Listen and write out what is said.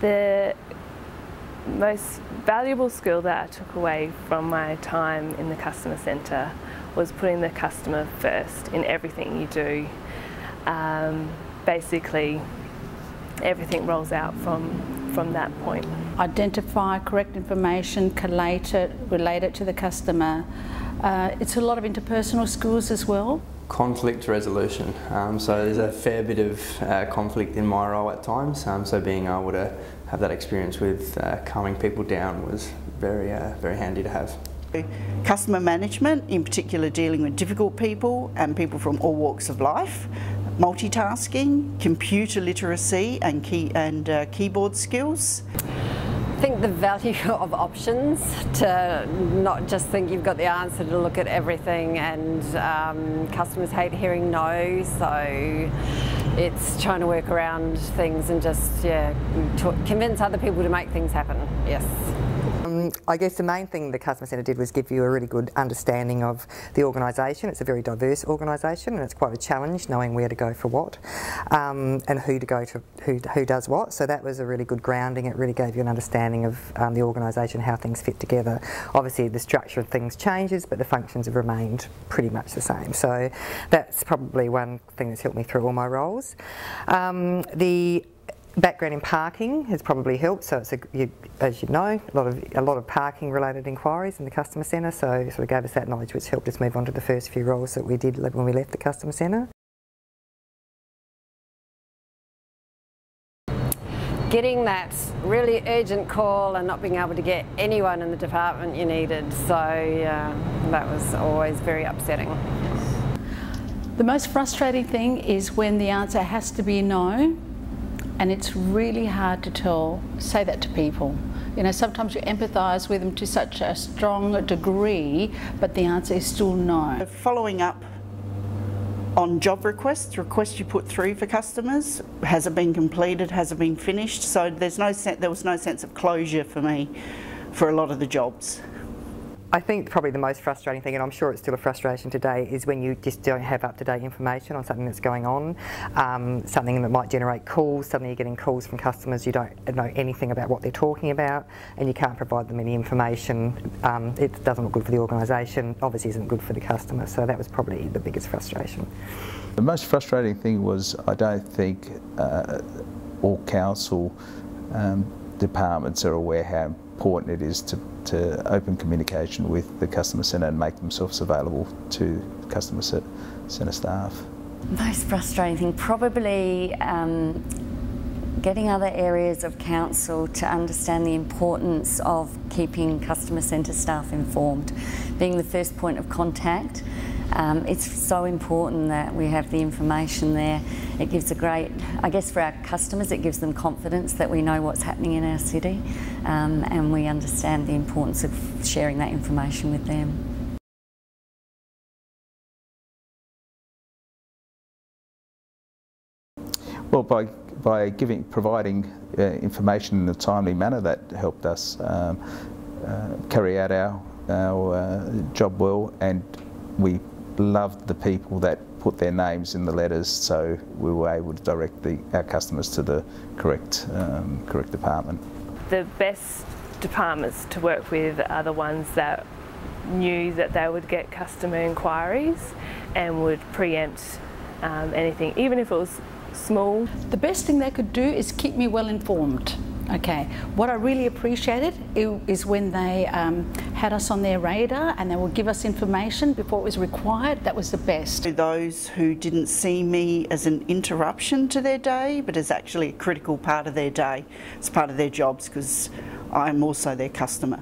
The most valuable skill that I took away from my time in the customer centre was putting the customer first in everything you do. Um, basically, everything rolls out from, from that point. Identify correct information, collate it, relate it to the customer. Uh, it's a lot of interpersonal skills as well. Conflict resolution. Um, so there's a fair bit of uh, conflict in my role at times. Um, so being able to have that experience with uh, calming people down was very, uh, very handy to have. Customer management, in particular dealing with difficult people and people from all walks of life, multitasking, computer literacy and, key, and uh, keyboard skills. I think the value of options to not just think you've got the answer to look at everything and um, customers hate hearing no so it's trying to work around things and just yeah convince other people to make things happen. Yes I guess the main thing the Customer Centre did was give you a really good understanding of the organisation. It's a very diverse organisation and it's quite a challenge knowing where to go for what um, and who to go to, who, who does what. So that was a really good grounding. It really gave you an understanding of um, the organisation, how things fit together. Obviously the structure of things changes but the functions have remained pretty much the same. So that's probably one thing that's helped me through all my roles. Um, the background in parking has probably helped. So it's a, you, as you know, a lot of a lot of parking related inquiries in the customer centre. So it sort of gave us that knowledge, which helped us move on to the first few roles that we did when we left the customer centre. Getting that really urgent call and not being able to get anyone in the department you needed. So yeah, that was always very upsetting. The most frustrating thing is when the answer has to be no and it's really hard to tell, say that to people. You know, sometimes you empathise with them to such a strong degree, but the answer is still no. Following up on job requests, requests you put through for customers, has it been completed, has it been finished? So there's no there was no sense of closure for me for a lot of the jobs. I think probably the most frustrating thing, and I'm sure it's still a frustration today, is when you just don't have up-to-date information on something that's going on, um, something that might generate calls, suddenly you're getting calls from customers, you don't know anything about what they're talking about, and you can't provide them any information. Um, it doesn't look good for the organisation, obviously isn't good for the customer, so that was probably the biggest frustration. The most frustrating thing was I don't think uh, all council um, departments are aware how important it is to, to open communication with the customer centre and make themselves available to customer centre staff. Most frustrating thing, probably um, getting other areas of council to understand the importance of keeping customer centre staff informed, being the first point of contact um, it's so important that we have the information there. It gives a great, I guess for our customers, it gives them confidence that we know what's happening in our city um, and we understand the importance of sharing that information with them. Well, by by giving providing uh, information in a timely manner, that helped us um, uh, carry out our our uh, job well, and we loved the people that put their names in the letters so we were able to direct the, our customers to the correct, um, correct department. The best departments to work with are the ones that knew that they would get customer inquiries and would preempt um, anything, even if it was small. The best thing they could do is keep me well informed. Okay, what I really appreciated is when they um, had us on their radar and they would give us information before it was required. That was the best. Those who didn't see me as an interruption to their day, but as actually a critical part of their day, as part of their jobs, because I'm also their customer.